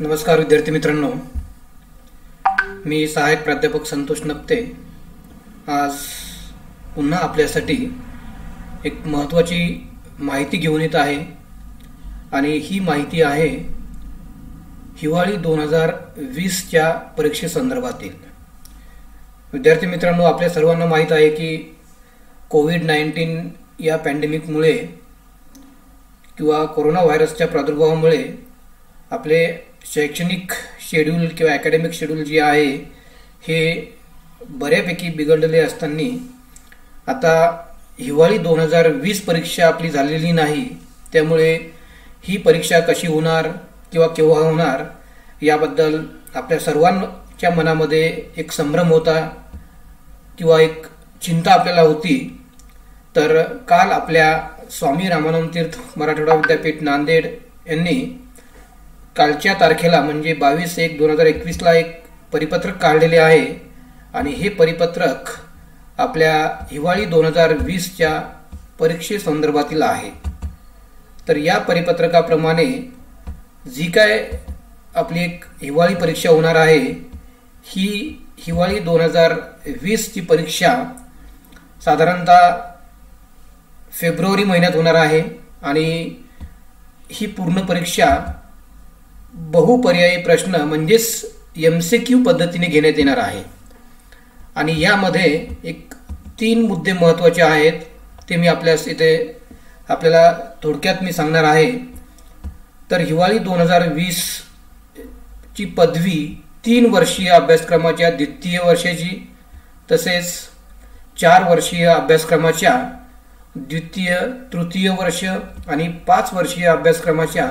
नमस्कार विद्यार्थी मित्रांनो. मी सहाय्यक प्राध्यापक संतोष नप्ते. आज पुन्हा आपल्यासाठी एक महत्त्वाची माहिती घेऊन येत आहे. आणि ही माहिती आहे हिवाळी दोन हजार वीसच्या परीक्षेसंदर्भातील विद्यार्थी मित्रांनो आपल्या सर्वांना माहीत आहे की कोविड नाईन्टीन या पॅन्डेमिकमुळे किंवा कोरोना व्हायरसच्या प्रादुर्भावामुळे आपले शैक्षणिक शेड्यूल किंवा अकॅडमिक शेड्यूल जे आहे हे बऱ्यापैकी बिघडलेले असताना आता हिवाळी दोन हजार वीस परीक्षा आपली झालेली नाही त्यामुळे ही परीक्षा कशी होणार किंवा केव्हा होणार याबद्दल आपल्या सर्वांच्या मनामध्ये एक संभ्रम होता किंवा एक चिंता आपल्याला होती. तर काल आपल्या स्वामी रामानंद तीर्थ मराठवाडा विद्यापीठ नांदेड यांनी कालच्या तारखेला म्हणजे बावीस एक दोन हजार एकवीसला एक परिपत्रक काढलेले आहे. आणि हे परिपत्रक आपल्या हिवाळी दोन हजार वीसच्या परीक्षेसंदर्भातील आहे. तर या परिपत्रकाप्रमाणे जी काय आपली एक हिवाळी परीक्षा होणार आहे ही हिवाळी दोन हजार वीसची परीक्षा साधारणतः फेब्रुवारी महिन्यात होणार आहे. आणि ही पूर्ण परीक्षा बहुपर्यायी प्रश्न म्हणजेच एम सी क्यू पद्धतीने घेण्यात येणार आहे. आणि यामध्ये एक तीन मुद्दे महत्त्वाचे आहेत ते मी आपल्यास इथे आपल्याला थोडक्यात मी सांगणार आहे. तर हिवाळी दोन हजार वीसची पदवी तीन वर्षीय अभ्यासक्रमाच्या द्वितीय वर्षाची तसेच चार वर्षीय अभ्यासक्रमाच्या द्वितीय तृतीय वर्ष आणि पाच वर्षीय अभ्यासक्रमाच्या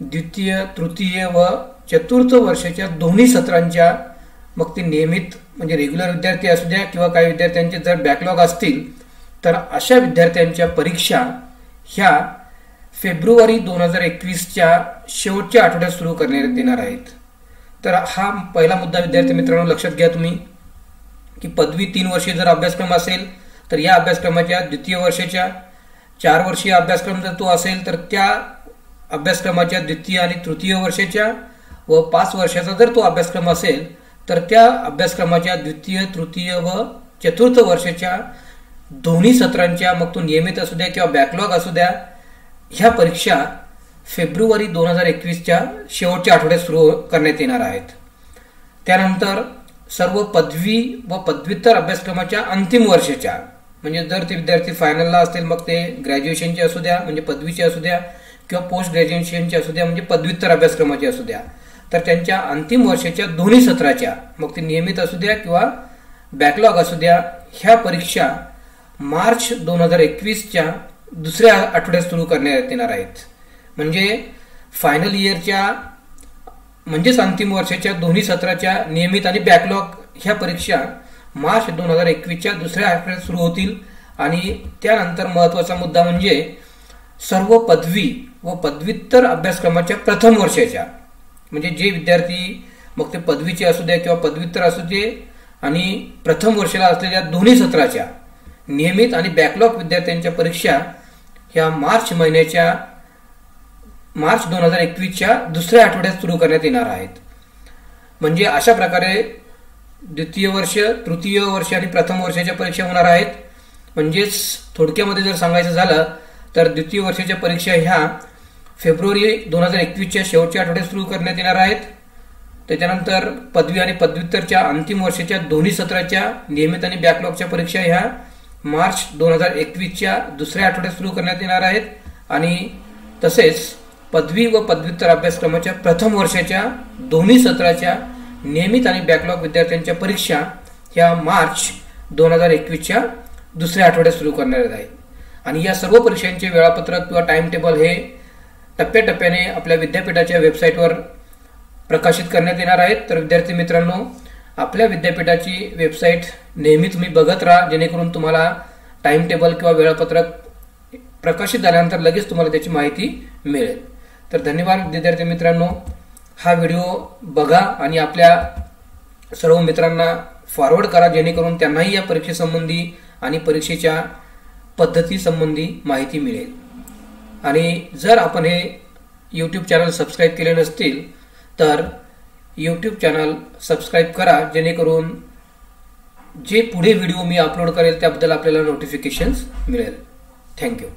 द्वितीय तृतीय व चतुर्थ वर्षाच्या दोन्ही सत्रांच्या मग ते नियमित म्हणजे रेग्युलर विद्यार्थी असू द्या किंवा काही विद्यार्थ्यांचे जर बॅकलॉग असतील तर अशा विद्यार्थ्यांच्या परीक्षा ह्या फेब्रुवारी दोन हजार एकवीसच्या शेवटच्या आठवड्यात सुरू करण्यात येणार आहेत. तर हा पहिला मुद्दा विद्यार्थी मित्रांनो लक्षात घ्या तुम्ही की पदवी तीन वर्षे जर अभ्यासक्रम असेल तर या अभ्यासक्रमाच्या द्वितीय वर्षाच्या चार वर्षीय अभ्यासक्रम जर तो असेल तर त्या अभ्यासक्रमाच्या द्वितीय आणि तृतीय वर्षाच्या व पाच वर्षाचा जर तो अभ्यासक्रम असेल तर त्या अभ्यासक्रमाच्या द्वितीय तृतीय व चतुर्थ वर्षाच्या दोन्ही सत्रांच्या मग तो नियमित असू द्या किंवा बॅकलॉग असू द्या ह्या परीक्षा फेब्रुवारी दोन हजार एकवीसच्या शेवटच्या आठवड्यात सुरू करण्यात येणार आहेत. त्यानंतर सर्व पदवी व पदव्युत्तर अभ्यासक्रमाच्या अंतिम वर्षाच्या म्हणजे जर ते विद्यार्थी फायनलला असतील मग ते ग्रॅज्युएशनचे असू द्या म्हणजे पदवीचे असू द्या किंवा पोस्ट ग्रॅज्युएशनची असू द्या म्हणजे पदव्युत्तर अभ्यासक्रमाची असू द्या तर त्यांच्या अंतिम वर्षाच्या दोन्ही सत्राच्या मग ते नियमित असू द्या किंवा बॅकलॉग असू द्या ह्या परीक्षा मार्च दोन हजार एकवीसच्या दुसऱ्या आठवड्यात सुरू करण्यात येणार आहेत. म्हणजे फायनल इयरच्या म्हणजेच अंतिम वर्षाच्या दोन्ही सत्राच्या नियमित आणि बॅकलॉग ह्या परीक्षा मार्च दोन हजार एकवीसच्या दुसऱ्या आठवड्यात सुरू होतील. आणि त्यानंतर महत्त्वाचा मुद्दा म्हणजे सर्व पदवी व पदव्युत्तर अभ्यासक्रमाच्या प्रथम वर्षाच्या. म्हणजे जे विद्यार्थी मग ते पदवीचे असू द्या किंवा पदव्युत्तर असू दे आणि प्रथम वर्षाला असलेल्या दोन्ही सत्राच्या नियमित आणि बॅकलॉग विद्यार्थ्यांच्या परीक्षा ह्या मार्च महिन्याच्या मार्च दोन हजार एकवीसच्या दुसऱ्या आठवड्यात सुरू करण्यात येणार आहेत. म्हणजे अशा प्रकारे द्वितीय वर्ष तृतीय वर्ष आणि प्रथम वर्षाच्या परीक्षा होणार आहेत. म्हणजेच थोडक्यामध्ये जर सांगायचं झालं तर द्वितीय वर्षाच्या परीक्षा ह्या फेब्रुवारी दोन हजार एकवीसच्या शेवटच्या आठवड्यात सुरू करण्यात येणार आहेत. त्याच्यानंतर पदवी आणि पदव्युत्तरच्या अंतिम वर्षाच्या दोन्ही सत्राच्या नियमित आणि बॅकलॉगच्या परीक्षा ह्या मार्च दोन हजार एकवीसच्या दुसऱ्या आठवड्यात सुरू करण्यात येणार आहेत. आणि तसेच पदवी व पदव्युत्तर अभ्यासक्रमाच्या प्रथम वर्षाच्या दोन्ही सत्राच्या नियमित आणि बॅकलॉग विद्यार्थ्यांच्या परीक्षा ह्या मार्च दोन हजार एकवीसच्या दुसऱ्या आठवड्यात सुरू करण्यात आहेत. आणि या सर्व परीक्षांचे वेळापत्रक किंवा टाइम टेबल हे टप्प्याटप्प्याने आपल्या विद्यापीठाच्या वेबसाईटवर प्रकाशित करण्यात येणार आहेत. तर विद्यार्थी मित्रांनो आपल्या विद्यापीठाची वेबसाईट नेहमी तुम्ही बघत राहा जेणेकरून तुम्हाला टाइम टेबल किंवा वेळापत्रक प्रकाशित झाल्यानंतर लगेच तुम्हाला त्याची माहिती मिळेल. तर धन्यवाद विद्यार्थी मित्रांनो. हा व्हिडिओ बघा आणि आपल्या सर्व मित्रांना फॉरवर्ड करा जेणेकरून त्यांनाही या परीक्षेसंबंधी आणि परीक्षेच्या पद्धतीसंबंधी माहिती मिळेल. आणि जर आपण हे यूट्यूब चॅनल सबस्क्राईब केले नसतील तर यूट्यूब चॅनल सबस्क्राईब करा जेणेकरून जे पुढे व्हिडिओ मी अपलोड करेल त्याबद्दल आपल्याला नोटिफिकेशन्स मिळेल. थँक्यू